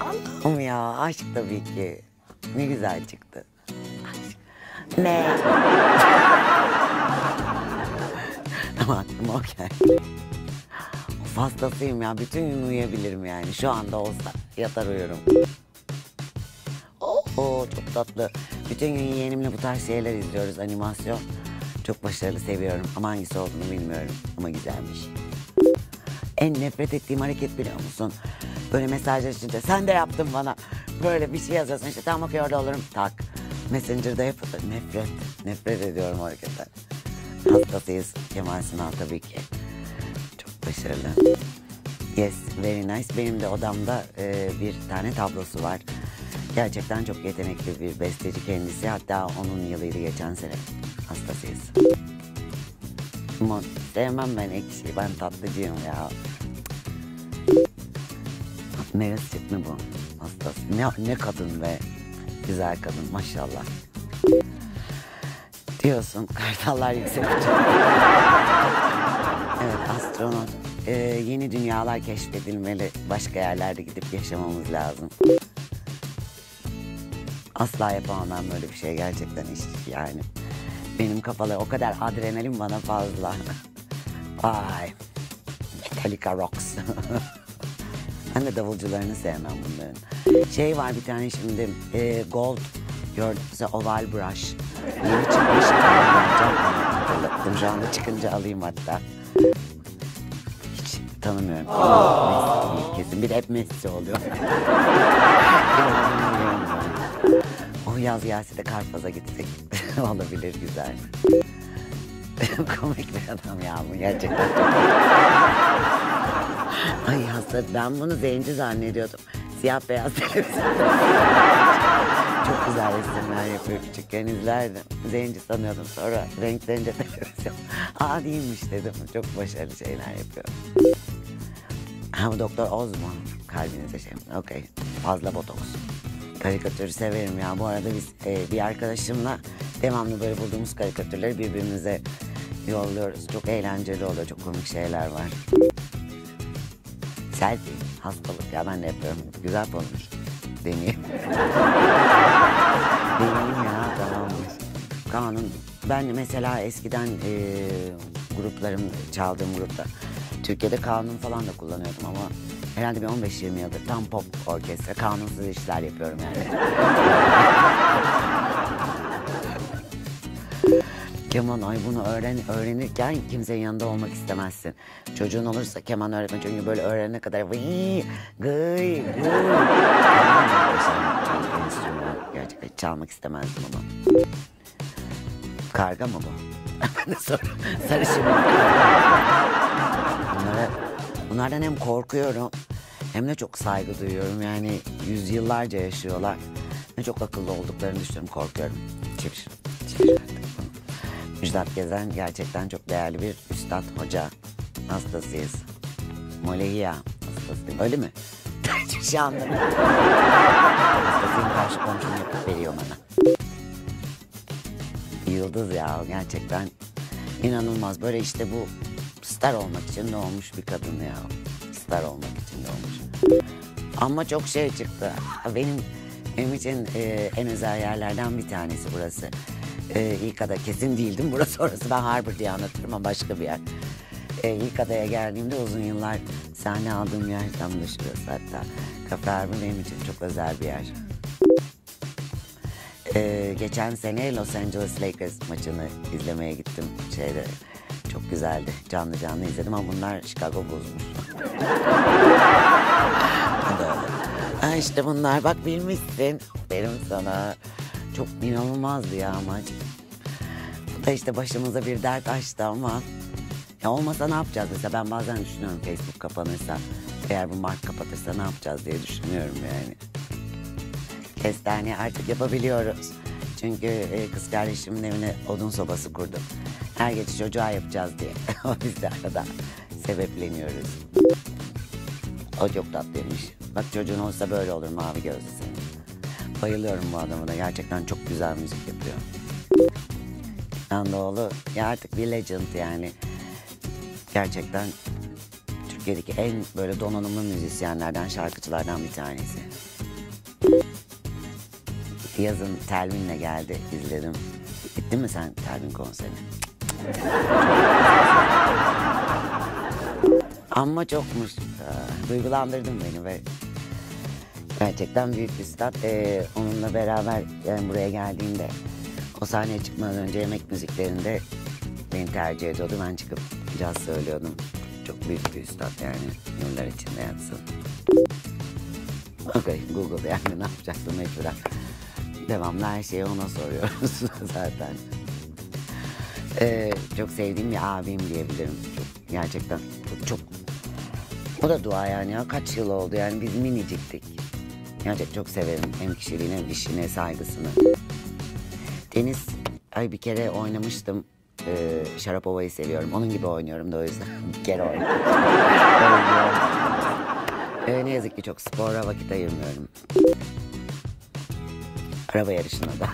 Allah'ım ya aşk tabii ki. Ne güzel çıktı. Aşk. Ne? Ama aklıma o geldi. Hastasıyım ya. Bütün gün uyuyabilirim yani. Şu anda olsa yatar uyurum. Oo çok tatlı. Bütün gün yeğenimle bu tarz şeyler izliyoruz. Animasyon. Çok başarılı seviyorum. Ama hangisi olduğunu bilmiyorum. Ama güzelmiş. En nefret ettiğim hareket biliyor musun? Böyle mesajlaşınca sen de yaptın bana. Böyle bir şey yazıyorsun işte tam bakıyor orada olurum tak. Messenger'da yapılır. Nefret. Nefret ediyorum hareketten. Hastasıyız Kemal Sunal tabii ki. Çok başarılı. Yes, very nice. Benim de odamda e, bir tane tablosu var. Gerçekten çok yetenekli bir besteci kendisi. Hatta onun yılıydı geçen sene. Hastasıyız. Ama sevmem ben ekşi. Ben tatlıcıyım ya. Meryl Streep mi bu? Hastası. Ne, ne kadın be. Güzel kadın maşallah. Diyorsun kartallar yüksek. Evet astronot. Ee, yeni dünyalar keşfedilmeli. Başka yerlerde gidip yaşamamız lazım. Asla yapamam ben böyle bir şey gerçekten iş yani. Benim kafalar o kadar adrenalin bana fazla. Vay. Metallica Rocks. ben de davulcularını sevmem bunların. Şey var bir tane şimdi e, Gold gördüğünüzde Oval Brush. Yeni çıkmış. Hatırlattım. Şu anda çıkınca alayım hatta. Hiç tanımıyorum. Messi, kesin bir hep Messi oluyor. o yaz gelse Karpaz'a gitsek olabilir güzel. Komik bir adam ya bu gerçekten. Ay hasta ben bunu zenci zannediyordum. Siyah beyaz televizyon. Çok güzel resimler yapıyor küçükken izlerdim. Zenci sanıyordum sonra renklenince televizyon. Aa değilmiş dedim. Çok başarılı şeyler yapıyor. Ha bu Doktor Oz mu? Kalbinize şey. Okey. Fazla botoks. Karikatürü severim ya. Bu arada biz e, bir arkadaşımla devamlı böyle bulduğumuz karikatürleri birbirimize yolluyoruz. Çok eğlenceli oluyor. Çok komik şeyler var. Selfie. Hastalık ya ben de yapıyorum. Güzel olmuş. Deneyeyim. Deneyeyim ya tamammış. Kanun. Ben mesela eskiden e, gruplarım, çaldığım grupta Türkiye'de kanun falan da kullanıyordum ama herhalde bir 15-20 yıldır tam pop orkestra, kanunsuz işler yapıyorum yani. Keman ay bunu öğren öğrenirken kimsenin yanında olmak istemezsin. Çocuğun olursa keman öğretmen çünkü böyle öğrenene kadar vıy, gıy, gıy. Gerçekten çalmak istemezdim ama. Karga mı bu? Ben de sor. Sarışın? Bunlara, bunlardan hem korkuyorum hem de çok saygı duyuyorum. Yani yüzyıllarca yaşıyorlar. Ne çok akıllı olduklarını düşünüyorum, korkuyorum. Çevir, çevir. Müjdat Gezen gerçekten çok değerli bir üstad hoca. Hastasıyız. Molehiya hastasıyım. Öyle mi? Hiçbir şey anlamadım. Hastasıyım karşı komşum yapıp veriyor bana. Yıldız ya gerçekten inanılmaz. Böyle işte bu star olmak için doğmuş bir kadın ya. Star olmak için doğmuş. Ama çok şey çıktı. Benim benim için e, en özel yerlerden bir tanesi burası. E, ilk ada kesin değildim. Burası orası. Ben Harvard diye anlatırım ama başka bir yer. E, ilk geldiğimde uzun yıllar sahne aldığım yer tam da şurası hatta. Cafe Harvard benim için çok özel bir yer. Ee, geçen sene Los Angeles Lakers maçını izlemeye gittim şeyde. Çok güzeldi. Canlı canlı izledim ama bunlar Chicago öyle. Ha işte bunlar bak bilmişsin. Benim sana çok inanılmazdı ya maç. Bu da işte başımıza bir dert açtı ama ya olmasa ne yapacağız mesela ben bazen düşünüyorum Facebook kapanırsa eğer bu mark kapatırsa ne yapacağız diye düşünüyorum yani kestane artık yapabiliyoruz. Çünkü e, kız kardeşimin evine odun sobası kurdum. Her gece çocuğa yapacağız diye. biz de arada sebepleniyoruz. O çok tatlıymış. Bak çocuğun olsa böyle olur mavi gözlü senin. Bayılıyorum bu adamı da. Gerçekten çok güzel müzik yapıyor. Andoğlu ya artık bir legend yani. Gerçekten Türkiye'deki en böyle donanımlı müzisyenlerden, şarkıcılardan bir tanesi. Yazın Telvin'le geldi, izledim. Gittin mi sen Telvin konserine? Ama çokmuş. Aa, Duygulandırdın beni ve gerçekten büyük bir stat. Ee, onunla beraber yani buraya geldiğinde o sahneye çıkmadan önce yemek müziklerinde beni tercih ediyordu. Ben çıkıp caz söylüyordum. Çok büyük bir üstad yani. Yıllar içinde yatsın. Okey Google yani ne yapacaktım mecburen. Devamlı her şeyi ona soruyoruz zaten. Ee, çok sevdiğim bir abim diyebilirim. Çok, gerçekten çok, o da dua yani ya kaç yıl oldu yani biz miniciktik. Gerçekten çok severim hem kişiliğine hem işine saygısını. Deniz ay bir kere oynamıştım. Ee, Şarapova'yı seviyorum. Onun gibi oynuyorum da o yüzden bir kere oynadım. Ee, ne yazık ki çok spora vakit ayırmıyorum. Araba yarışına da.